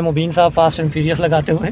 मुबीन साहब fast and furious लगाते हुए।